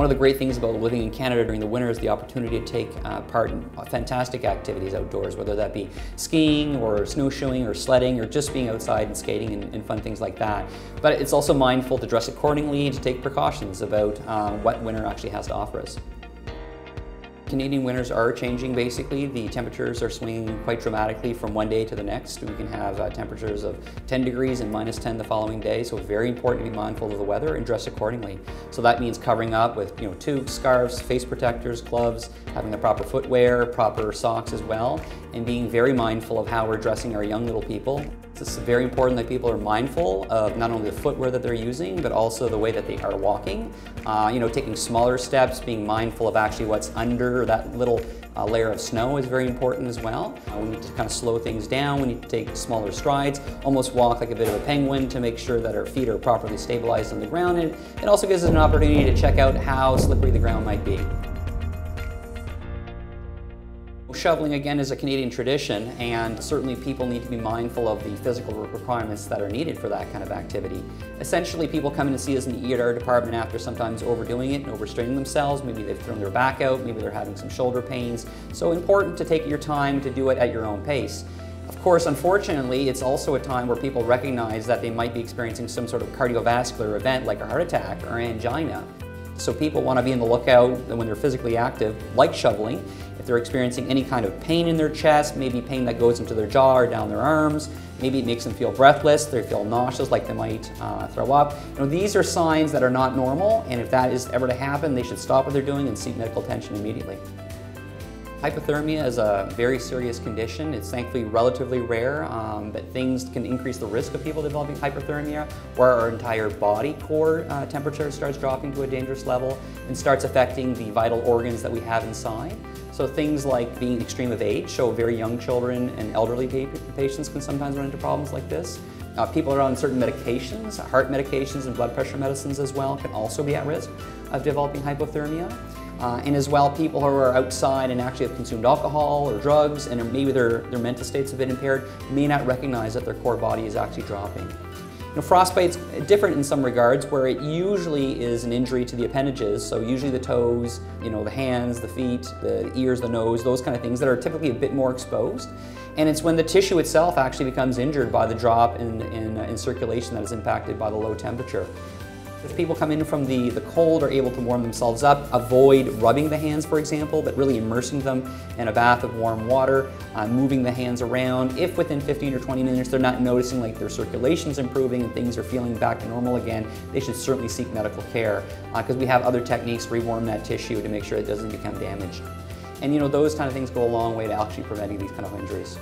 One of the great things about living in Canada during the winter is the opportunity to take uh, part in fantastic activities outdoors, whether that be skiing or snowshoeing or sledding or just being outside and skating and, and fun things like that. But it's also mindful to dress accordingly and to take precautions about uh, what winter actually has to offer us. Canadian winters are changing basically. The temperatures are swinging quite dramatically from one day to the next. We can have uh, temperatures of 10 degrees and minus 10 the following day, so very important to be mindful of the weather and dress accordingly. So that means covering up with you know toques, scarves, face protectors, gloves, having the proper footwear, proper socks as well, and being very mindful of how we're dressing our young little people. It's very important that people are mindful of not only the footwear that they're using, but also the way that they are walking. Uh, you know, taking smaller steps, being mindful of actually what's under that little uh, layer of snow is very important as well. Uh, we need to kind of slow things down. We need to take smaller strides, almost walk like a bit of a penguin to make sure that our feet are properly stabilized on the ground. And it also gives us an opportunity to check out how slippery the ground might be. Shoveling again is a Canadian tradition and certainly people need to be mindful of the physical requirements that are needed for that kind of activity. Essentially people come in to see us in the ER department after sometimes overdoing it and overstraining themselves. Maybe they've thrown their back out, maybe they're having some shoulder pains. So important to take your time to do it at your own pace. Of course, unfortunately, it's also a time where people recognize that they might be experiencing some sort of cardiovascular event like a heart attack or angina. So people want to be in the lookout when they're physically active, like shoveling, if they're experiencing any kind of pain in their chest, maybe pain that goes into their jaw or down their arms, maybe it makes them feel breathless, they feel nauseous, like they might uh, throw up. You know, these are signs that are not normal, and if that is ever to happen, they should stop what they're doing and seek medical attention immediately. Hypothermia is a very serious condition. It's thankfully relatively rare, um, but things can increase the risk of people developing hypothermia, where our entire body core uh, temperature starts dropping to a dangerous level and starts affecting the vital organs that we have inside. So things like being extreme of age, so very young children and elderly patients can sometimes run into problems like this. Uh, people are on certain medications, heart medications and blood pressure medicines as well, can also be at risk of developing hypothermia. Uh, and as well, people who are outside and actually have consumed alcohol or drugs and maybe their, their mental states have been impaired may not recognize that their core body is actually dropping. Know, frostbite's different in some regards where it usually is an injury to the appendages, so usually the toes, you know, the hands, the feet, the ears, the nose, those kind of things that are typically a bit more exposed. And it's when the tissue itself actually becomes injured by the drop in, in, uh, in circulation that is impacted by the low temperature. If people come in from the, the cold are able to warm themselves up, avoid rubbing the hands, for example, but really immersing them in a bath of warm water, uh, moving the hands around. If within 15 or 20 minutes they're not noticing like their circulation's improving and things are feeling back to normal again, they should certainly seek medical care because uh, we have other techniques to rewarm that tissue to make sure it doesn't become damaged. And you know, those kind of things go a long way to actually preventing these kind of injuries.